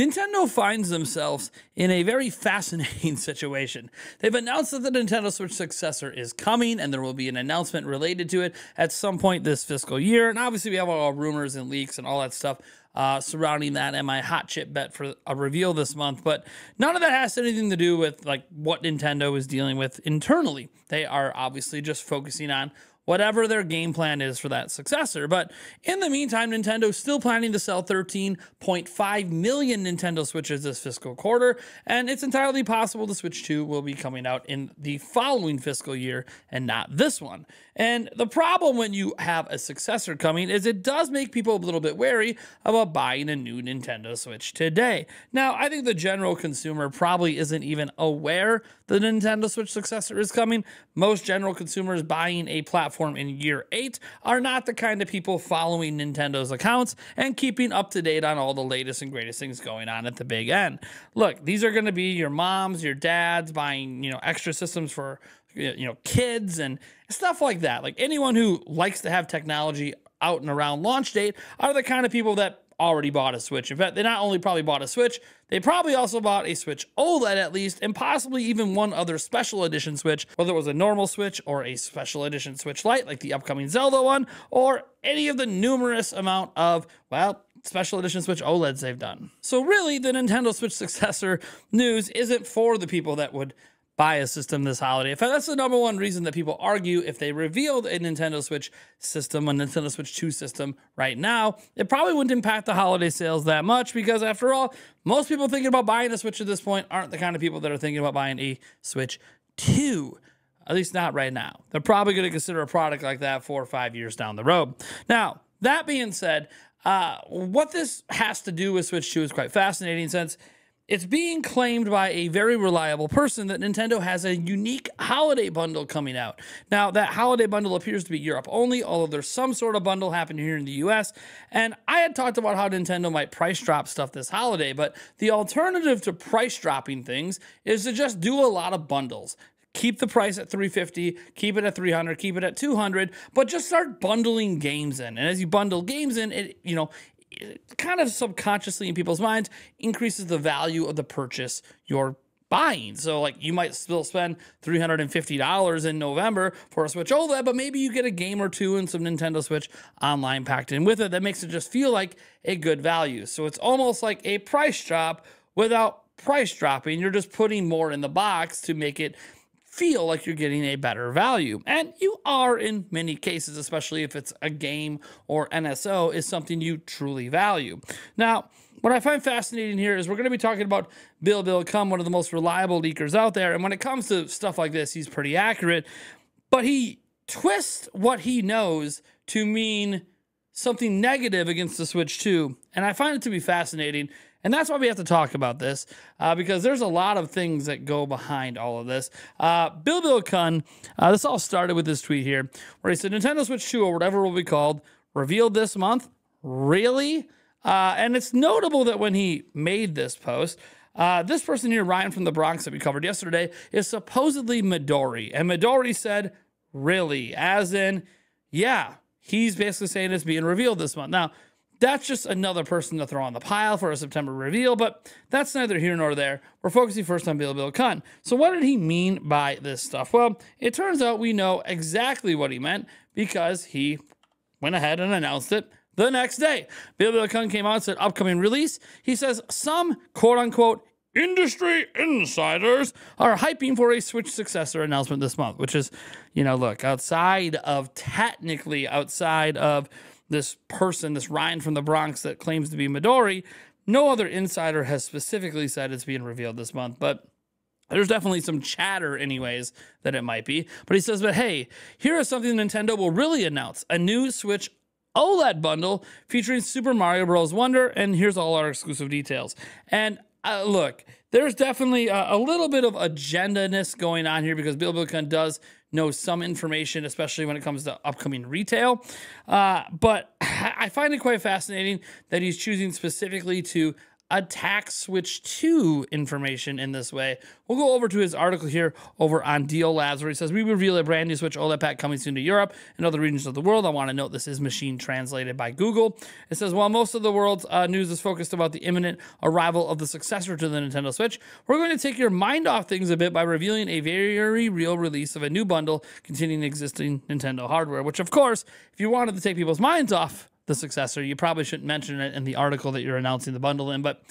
Nintendo finds themselves in a very fascinating situation. They've announced that the Nintendo Switch successor is coming, and there will be an announcement related to it at some point this fiscal year. And obviously, we have all rumors and leaks and all that stuff uh, surrounding that and my hot chip bet for a reveal this month. But none of that has anything to do with like what Nintendo is dealing with internally. They are obviously just focusing on whatever their game plan is for that successor. But in the meantime, Nintendo's still planning to sell 13.5 million Nintendo Switches this fiscal quarter, and it's entirely possible the Switch 2 will be coming out in the following fiscal year and not this one. And the problem when you have a successor coming is it does make people a little bit wary about buying a new Nintendo Switch today. Now, I think the general consumer probably isn't even aware the Nintendo Switch successor is coming. Most general consumers buying a platform in year eight are not the kind of people following Nintendo's accounts and keeping up to date on all the latest and greatest things going on at the Big N. Look, these are going to be your moms, your dads buying, you know, extra systems for you know kids and stuff like that. Like anyone who likes to have technology out and around launch date are the kind of people that already bought a Switch. In fact, they not only probably bought a Switch, they probably also bought a Switch OLED at least, and possibly even one other special edition Switch, whether it was a normal Switch or a special edition Switch Lite, like the upcoming Zelda one, or any of the numerous amount of, well, special edition Switch OLEDs they've done. So really, the Nintendo Switch successor news isn't for the people that would buy a system this holiday. In fact, that's the number one reason that people argue if they revealed a Nintendo Switch system, a Nintendo Switch 2 system right now, it probably wouldn't impact the holiday sales that much because, after all, most people thinking about buying a Switch at this point aren't the kind of people that are thinking about buying a Switch 2. At least not right now. They're probably going to consider a product like that four or five years down the road. Now, that being said, uh, what this has to do with Switch 2 is quite fascinating since it's being claimed by a very reliable person that Nintendo has a unique holiday bundle coming out. Now, that holiday bundle appears to be Europe only, although there's some sort of bundle happening here in the US. And I had talked about how Nintendo might price drop stuff this holiday, but the alternative to price dropping things is to just do a lot of bundles keep the price at 350 keep it at 300 keep it at 200 but just start bundling games in and as you bundle games in it you know kind of subconsciously in people's minds increases the value of the purchase you're buying. So like you might still spend $350 in November for a Switch OLED, but maybe you get a game or two and some Nintendo Switch online packed in with it that makes it just feel like a good value. So it's almost like a price drop without price dropping. You're just putting more in the box to make it feel like you're getting a better value. And you are in many cases, especially if it's a game or NSO is something you truly value. Now, what I find fascinating here is we're going to be talking about billbil-kun, one of the most reliable leakers out there. And when it comes to stuff like this, he's pretty accurate, but he twists what he knows to mean something negative against the Switch 2. And I find it to be fascinating and that's why we have to talk about this uh, because there's a lot of things that go behind all of this. Uh, billbil-kun, uh, this all started with this tweet here where he said Nintendo Switch 2 or whatever will be called revealed this month. Really? Uh, and it's notable that when he made this post, uh, this person here, Ryan from the Bronx that we covered yesterday, is supposedly Midori. And Midori said, really? As in, yeah, he's basically saying it's being revealed this month. Now, that's just another person to throw on the pile for a September reveal, but that's neither here nor there. We're focusing first on billbil-kun. So, what did he mean by this stuff? Well, it turns out we know exactly what he meant because he went ahead and announced it the next day. billbil-kun came out and said, upcoming release. He says, some quote unquote industry insiders are hyping for a Switch successor announcement this month, which is, you know, look, outside of technically outside of this person, this Ryan from the Bronx that claims to be Midori. No other insider has specifically said it's being revealed this month, but there's definitely some chatter, anyways, that it might be. But he says, but hey, here is something Nintendo will really announce a new Switch OLED bundle featuring Super Mario Bros. Wonder, and here's all our exclusive details. And uh, look, there's definitely a, a, little bit of agenda-ness going on here because billbil-kun does know some information, especially when it comes to upcoming retail. Uh, but I find it quite fascinating that he's choosing specifically to attack Switch 2 information in this way. We'll go over to his article here over on Dealabs where he says, We reveal a brand new Switch OLED pack coming soon to Europe and other regions of the world. I want to note this is machine translated by Google. It says, While most of the world's uh, news is focused about the imminent arrival of the successor to the Nintendo Switch, we're going to take your mind off things a bit by revealing a very real release of a new bundle containing existing Nintendo hardware, which, of course, if you wanted to take people's minds off the successor. You probably shouldn't mention it in the article that you're announcing the bundle in, but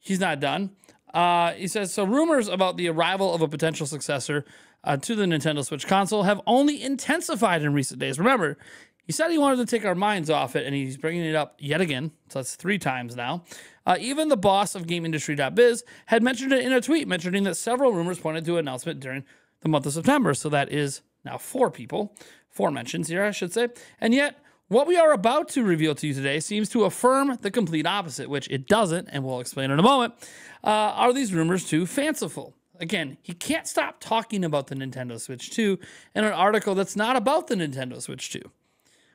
he's not done. Uh, he says so. Rumors about the arrival of a potential successor uh, to the Nintendo Switch console have only intensified in recent days. Remember, he said he wanted to take our minds off it, and he's bringing it up yet again. So that's three times now. Uh, even the boss of GameIndustry.biz had mentioned it in a tweet, mentioning that several rumors pointed to an announcement during the month of September. So that is now four people, four mentions here, I should say. And yet, what we are about to reveal to you today seems to affirm the complete opposite, which it doesn't, and we'll explain in a moment. Uh, are these rumors too fanciful? Again, he can't stop talking about the Nintendo Switch 2 in an article that's not about the Nintendo Switch 2.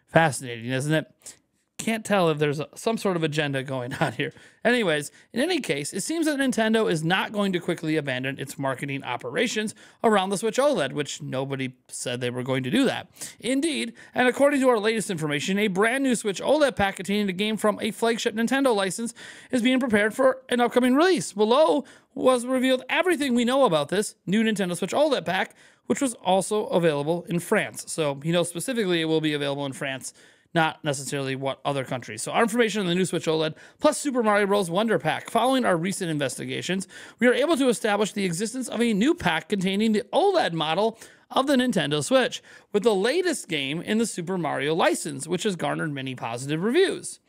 Fascinating, isn't it? Can't tell if there's a, some sort of agenda going on here. Anyways, in any case, it seems that Nintendo is not going to quickly abandon its marketing operations around the Switch OLED, which nobody said they were going to do that. Indeed, and according to our latest information, a brand new Switch OLED pack containing a game from a flagship Nintendo license is being prepared for an upcoming release. Below was revealed everything we know about this new Nintendo Switch OLED pack, which was also available in France. So you know, specifically it will be available in France not necessarily what other countries. So our information on the new Switch OLED plus Super Mario Bros. Wonder Pack. Following our recent investigations, we are able to establish the existence of a new pack containing the OLED model of the Nintendo Switch, with the latest game in the Super Mario license, which has garnered many positive reviews.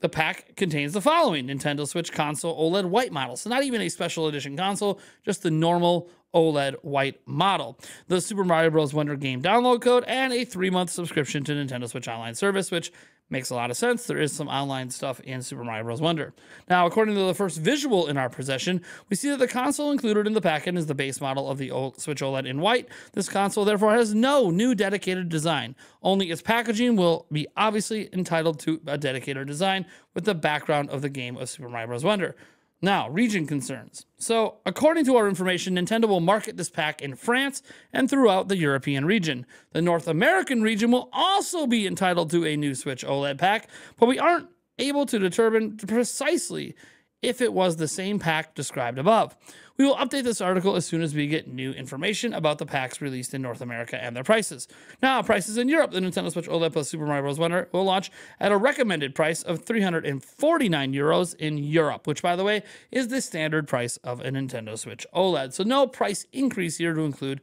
The pack contains the following Nintendo Switch console OLED white model. So, not even a special edition console, just the normal OLED white model. The Super Mario Bros. Wonder game download code and a three month subscription to Nintendo Switch Online service, which makes a lot of sense. There is some online stuff in Super Mario Bros. Wonder. Now, according to the first visual in our possession, we see that the console included in the packet is the base model of the old Switch OLED in white. This console, therefore, has no new dedicated design. Only its packaging will be obviously entitled to a dedicated design with the background of the game of Super Mario Bros. Wonder. Now, region concerns. So, according to our information, Nintendo will market this pack in France and throughout the European region. The North American region will also be entitled to a new Switch OLED pack, but we aren't able to determine precisely if it was the same pack described above. We will update this article as soon as we get new information about the packs released in North America and their prices. Now, prices in Europe. The Nintendo Switch OLED plus Super Mario Bros. Wonder will launch at a recommended price of 349 euros in Europe, which, by the way, is the standard price of a Nintendo Switch OLED. So, no price increase here to include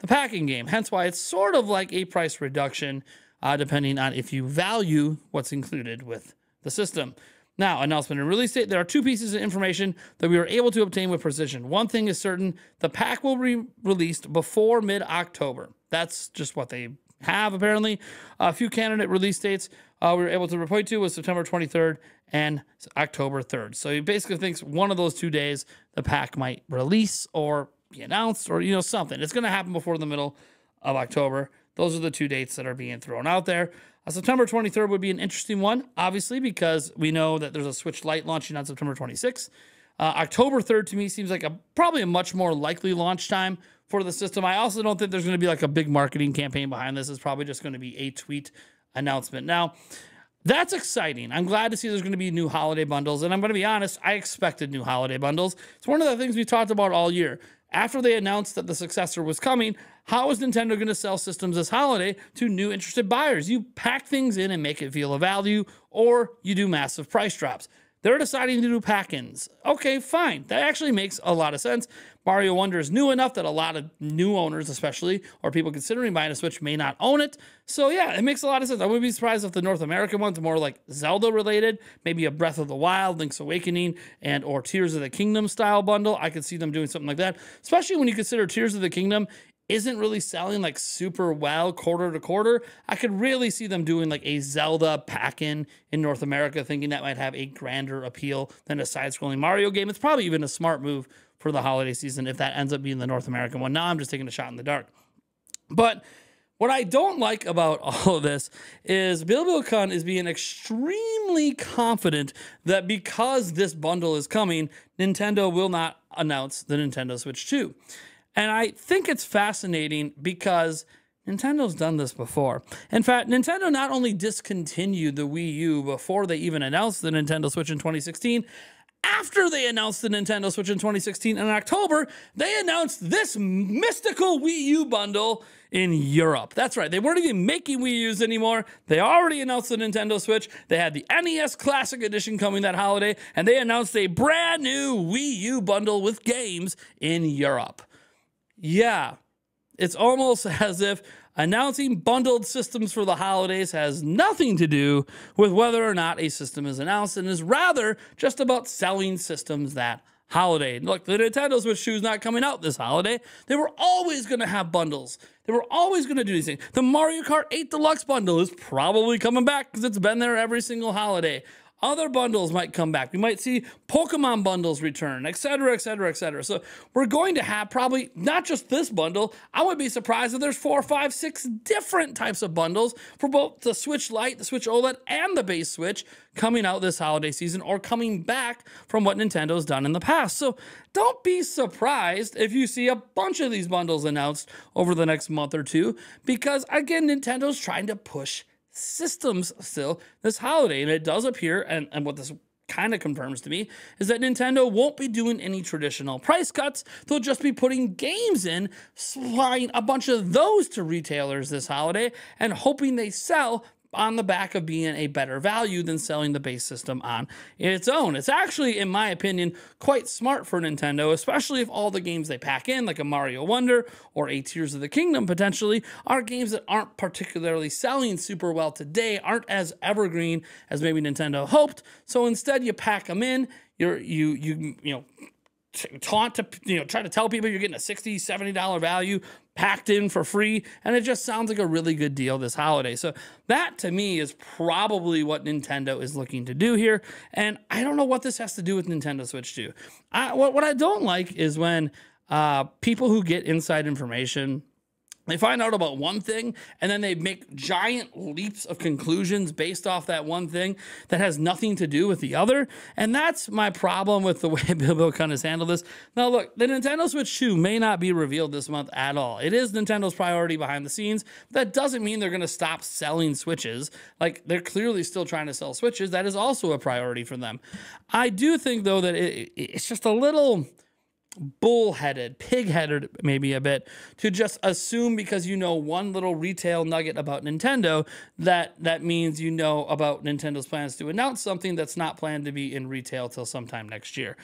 the packing game. Hence, why it's sort of like a price reduction, uh, depending on if you value what's included with the system. Now, announcement and release date. There are two pieces of information that we were able to obtain with precision. One thing is certain the pack will be released before mid October. That's just what they have, apparently. A few candidate release dates uh, we were able to report to was September 23rd and October 3rd. So he basically thinks one of those two days the pack might release or be announced or, you know, something. It's going to happen before the middle of October. Those are the two dates that are being thrown out there. Uh, September 23rd would be an interesting one, obviously, because we know that there's a Switch Lite launching on September 26th. Uh, October 3rd to me seems like a probably a much more likely launch time for the system. I also don't think there's going to be like a big marketing campaign behind this. It's probably just going to be a tweet announcement. Now, that's exciting. I'm glad to see there's going to be new holiday bundles. And I'm going to be honest, I expected new holiday bundles. It's one of the things we talked about all year after they announced that the successor was coming, how is Nintendo going to sell systems this holiday to new interested buyers? You pack things in and make it feel a value, or you do massive price drops. They're deciding to do pack ins. Okay, fine. That actually makes a lot of sense. Mario Wonder is new enough that a lot of new owners, especially, or people considering buying a Switch, may not own it. So, yeah, it makes a lot of sense. I wouldn't be surprised if the North American one's more like Zelda related, maybe a Breath of the Wild, Link's Awakening, and or Tears of the Kingdom style bundle. I could see them doing something like that, especially when you consider Tears of the Kingdom isn't really selling like super well quarter to quarter, I could really see them doing like a Zelda pack in in North America, thinking that might have a grander appeal than a side scrolling Mario game. It's probably even a smart move for the holiday season if that ends up being the North American one. Now I'm just taking a shot in the dark. But What I don't like about all of this is billbil-kun is being extremely confident that because this bundle is coming, Nintendo will not announce the Nintendo Switch 2. And I think it's fascinating because Nintendo's done this before. In fact, Nintendo not only discontinued the Wii U before they even announced the Nintendo Switch in 2016, after they announced the Nintendo Switch in 2016 in October, they announced this mystical Wii U bundle in Europe. That's right, they weren't even making Wii U's anymore. They already announced the Nintendo Switch. They had the NES Classic Edition coming that holiday, and they announced a brand new Wii U bundle with games in Europe. Yeah, it's almost as if announcing bundled systems for the holidays has nothing to do with whether or not a system is announced and is rather just about selling systems that holiday. Look, the Nintendo Switch 2 is not coming out this holiday. They were always going to have bundles. They were always going to do these things. The Mario Kart 8 Deluxe bundle is probably coming back because it's been there every single holiday. Other bundles might come back. We might see Pokemon bundles return, etc., etc., etc. So we're going to have probably not just this bundle. I would be surprised if there's four, five, six different types of bundles for both the Switch Lite, the Switch OLED, and the base Switch coming out this holiday season or coming back from what Nintendo's done in the past. So don't be surprised if you see a bunch of these bundles announced over the next month or two, because again, Nintendo's trying to push systems still this holiday. And it does appear, and, and what this kind of confirms to me, is that Nintendo won't be doing any traditional price cuts. They'll just be putting games in, supplying a bunch of those to retailers this holiday, and hoping they sell on the back of being a better value than selling the base system on its own. It's actually, in my opinion, quite smart for Nintendo, especially if all the games they pack in, like a Mario Wonder or a Tears of the Kingdom potentially, are games that aren't particularly selling super well today, aren't as evergreen as maybe Nintendo hoped. So instead, you pack them in. You're you you you know taunt to you know try to tell people you're getting a 60 70 dollar value packed in for free and it just sounds like a really good deal this holiday. So that to me is probably what nintendo is looking to do here and i don't know what this has to do with nintendo switch 2 I, what, what i don't like is when uh, people who get inside information they find out about one thing and then they make giant leaps of conclusions based off that one thing that has nothing to do with the other. And that's my problem with the way billbil-kun has handled this. Now, look, the Nintendo Switch 2 may not be revealed this month at all. It is Nintendo's priority behind the scenes. That doesn't mean they're going to stop selling Switches. Like, they're clearly still trying to sell Switches. That is also a priority for them. I do think, though, that it, it's just a little bullheaded, pig-headed maybe a bit to just assume because you know one little retail nugget about Nintendo that that means you know about Nintendo's plans to announce something that's not planned to be in retail till sometime next year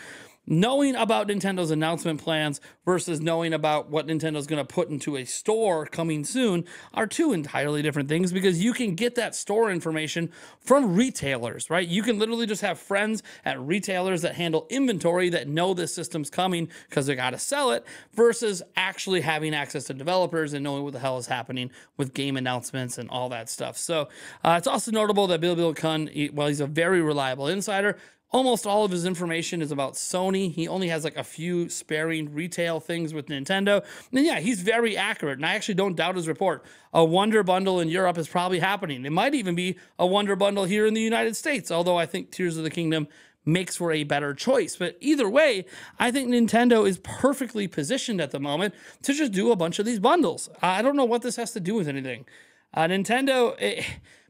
knowing about Nintendo's announcement plans versus knowing about what Nintendo's going to put into a store coming soon are two entirely different things because you can get that store information from retailers, right? You can literally just have friends at retailers that handle inventory that know this system's coming because they got to sell it versus actually having access to developers and knowing what the hell is happening with game announcements and all that stuff. So uh, it's also notable that billbil-kun, while he's a very reliable insider, Almost all of his information is about Sony. He only has like a few sparing retail things with Nintendo. And yeah, he's very accurate. And I actually don't doubt his report. A Wonder Bundle in Europe is probably happening. It might even be a Wonder Bundle here in the United States, although I think Tears of the Kingdom makes for a better choice. But either way, I think Nintendo is perfectly positioned at the moment to just do a bunch of these bundles. I don't know what this has to do with anything. Uh, Nintendo, it, eh,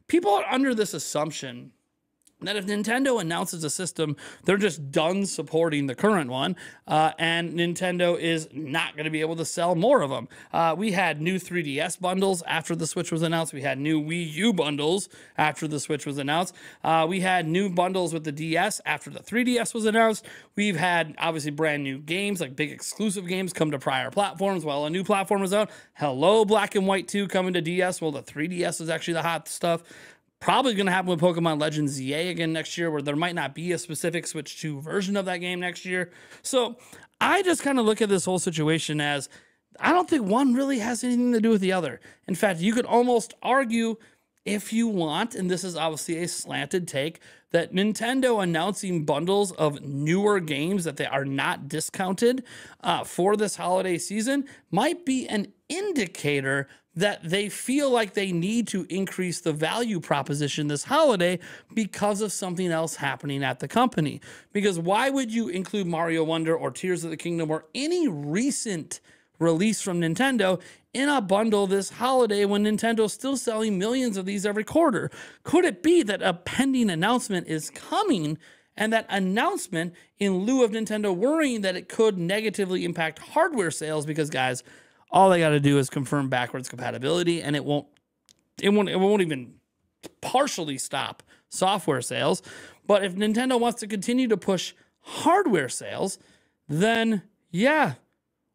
people are under this assumption that if Nintendo announces a system, they're just done supporting the current one, uh, and Nintendo is not going to be able to sell more of them. Uh, we had new 3DS bundles after the Switch was announced. We had new Wii U bundles after the Switch was announced. Uh, we had new bundles with the DS after the 3DS was announced. We've had obviously brand new games, like big exclusive games, come to prior platforms while a new platform is out. Hello, Black and White 2 coming to DS. Well, the 3DS is actually the hot stuff probably going to happen with Pokemon Legends ZA again next year, where there might not be a specific Switch 2 version of that game next year. So I just kind of look at this whole situation as I don't think one really has anything to do with the other. In fact, you could almost argue if you want, and this is obviously a slanted take, that Nintendo announcing bundles of newer games that they are not discounted uh, for this holiday season might be an indicator that they feel like they need to increase the value proposition this holiday because of something else happening at the company. Because why would you include Mario Wonder or Tears of the Kingdom or any recent release from Nintendo in a bundle this holiday when Nintendo's still selling millions of these every quarter? Could it be that a pending announcement is coming? And that announcement, in lieu of Nintendo worrying that it could negatively impact hardware sales, because guys, all they got to do is confirm backwards compatibility, and it won't, it won't, it won't even partially stop software sales. But if Nintendo wants to continue to push hardware sales, then yeah,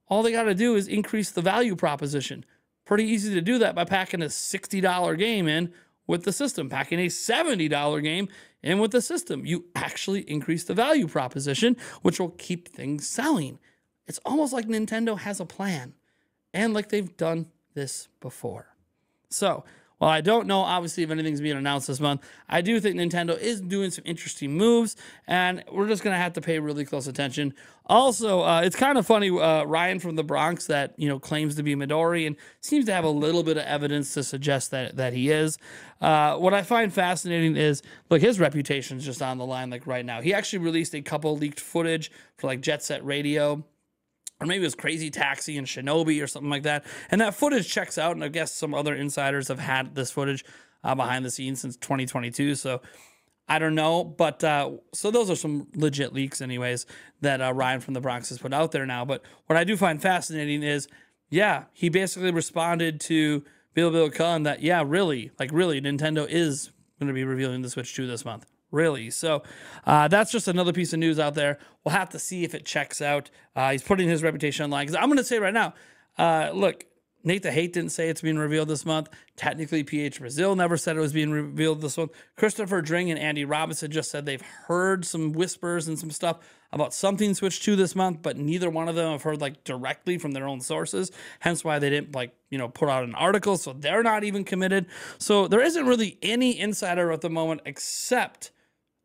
all they got to do is increase the value proposition. Pretty easy to do that by packing a $60 game in with the system, packing a $70 game in with the system. You actually increase the value proposition, which will keep things selling. It's almost like Nintendo has a plan and like they've done this before. So, while I don't know, obviously, if anything's being announced this month, I do think Nintendo is doing some interesting moves, and we're just going to have to pay really close attention. Also, uh, it's kind of funny, uh, Ryan from the Bronx that, you know, claims to be Midori and seems to have a little bit of evidence to suggest that, that he is. Uh, what I find fascinating is, look, his reputation's just on the line, like right now. He actually released a couple leaked footage for like Jet Set Radio or maybe it was Crazy Taxi and Shinobi or something like that. And that footage checks out, and I guess some other insiders have had this footage uh, behind the scenes since 2022. So I don't know, but uh, so those are some legit leaks, anyways, that uh, Ryan from the Bronx has put out there now. But what I do find fascinating is, yeah, he basically responded to billbil-kun that, yeah, really, like really, Nintendo is going to be revealing the Switch 2 this month really. So uh, that's just another piece of news out there. We'll have to see if it checks out. Uh, he's putting his reputation online because I'm going to say right now, uh, look, Nate the Hate didn't say it's being revealed this month. Technically, PH Brazil never said it was being revealed this month. Christopher Dring and Andy Robinson just said they've heard some whispers and some stuff about something Switch 2 this month, but neither one of them have heard like directly from their own sources. Hence why they didn't like, you know, put out an article. So they're not even committed. So there isn't really any insider at the moment except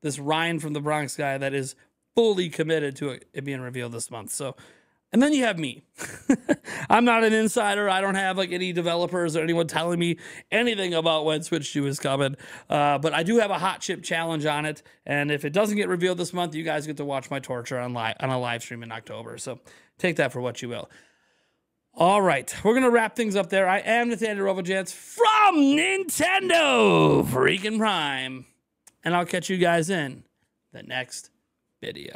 this Ryan from the Bronx guy that is fully committed to it being revealed this month. So, and then you have me. I'm not an insider. I don't have like any developers or anyone telling me anything about when Switch 2 is coming. Uh, but I do have a hot chip challenge on it. And if it doesn't get revealed this month, you guys get to watch my torture on, live, on a live stream in October. So take that for what you will. All right, we're going to wrap things up there. I am Nathaniel Rovajance from Nintendo Freaking Prime and I'll catch you guys in the next video.